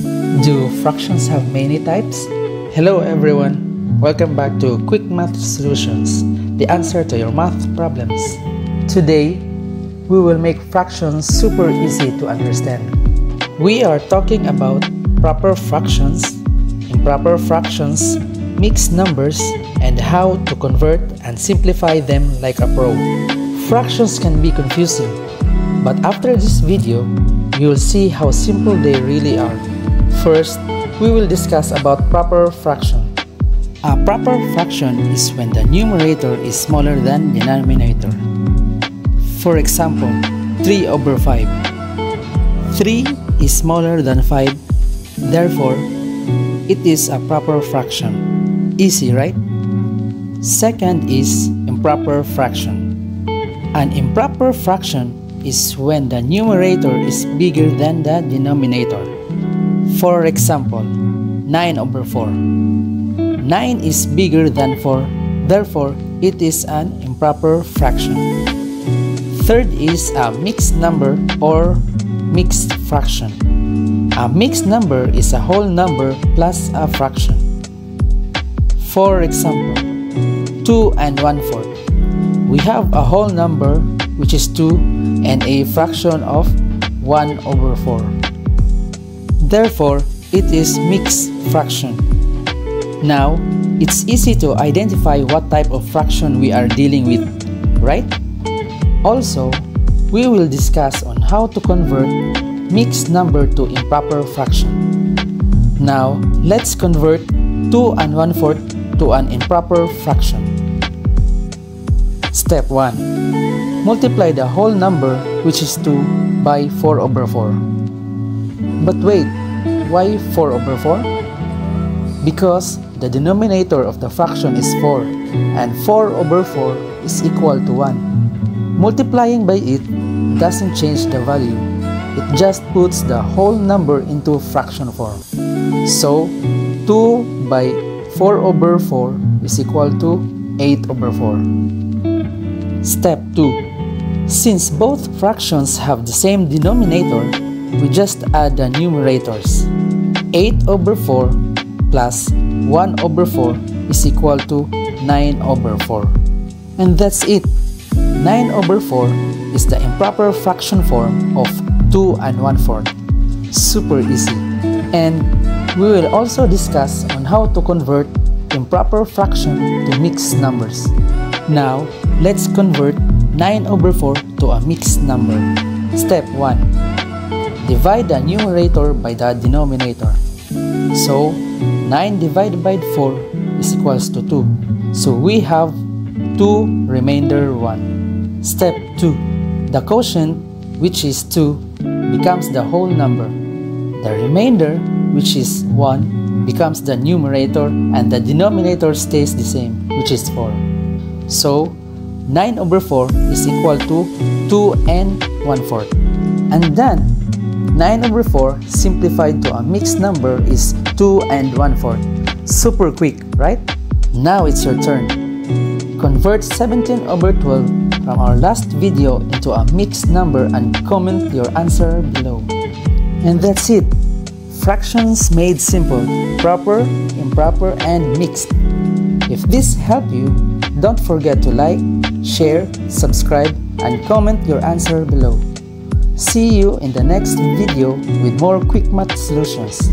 Do fractions have many types? Hello everyone! Welcome back to Quick Math Solutions, the answer to your math problems. Today, we will make fractions super easy to understand. We are talking about proper fractions, improper fractions, mixed numbers, and how to convert and simplify them like a pro. Fractions can be confusing, but after this video, you will see how simple they really are. First, we will discuss about proper fraction. A proper fraction is when the numerator is smaller than denominator. For example, 3 over 5. 3 is smaller than 5, therefore, it is a proper fraction. Easy, right? Second is improper fraction. An improper fraction is when the numerator is bigger than the denominator. For example, 9 over 4. 9 is bigger than 4, therefore it is an improper fraction. Third is a mixed number or mixed fraction. A mixed number is a whole number plus a fraction. For example, 2 and 1 fourth. We have a whole number which is 2 and a fraction of 1 over 4. Therefore, it is mixed fraction. Now, it's easy to identify what type of fraction we are dealing with, right? Also, we will discuss on how to convert mixed number to improper fraction. Now, let's convert 2 and 1 4 to an improper fraction. Step 1. Multiply the whole number, which is 2, by 4 over 4. But wait, why 4 over 4? Because the denominator of the fraction is 4, and 4 over 4 is equal to 1. Multiplying by it doesn't change the value, it just puts the whole number into fraction form. So, 2 by 4 over 4 is equal to 8 over 4. Step 2. Since both fractions have the same denominator, we just add the numerators. 8 over 4 plus 1 over 4 is equal to 9 over 4. And that's it. 9 over 4 is the improper fraction form of 2 and 1 fourth. Super easy. And we will also discuss on how to convert improper fraction to mixed numbers. Now, let's convert 9 over 4 to a mixed number. Step 1. Divide the numerator by the denominator. So, 9 divided by 4 is equals to 2. So we have 2 remainder 1. Step 2. The quotient, which is 2, becomes the whole number. The remainder, which is 1, becomes the numerator and the denominator stays the same, which is 4. So, 9 over 4 is equal to 2 and 1 fourth. And then, 9 over 4 simplified to a mixed number is 2 and 1 4. Super quick, right? Now it's your turn. Convert 17 over 12 from our last video into a mixed number and comment your answer below. And that's it. Fractions made simple, proper, improper, and mixed. If this helped you, don't forget to like, share, subscribe, and comment your answer below. See you in the next video with more quick math solutions.